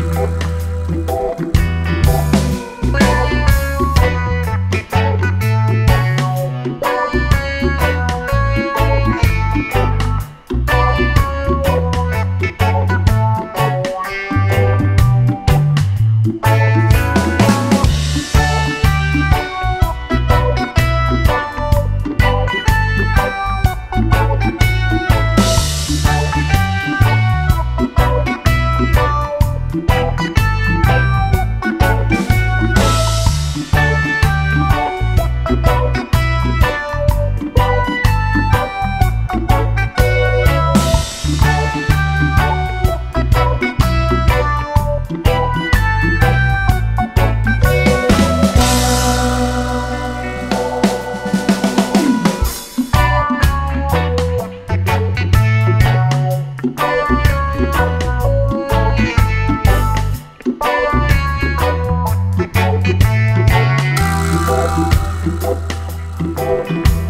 Gracias. Thank you.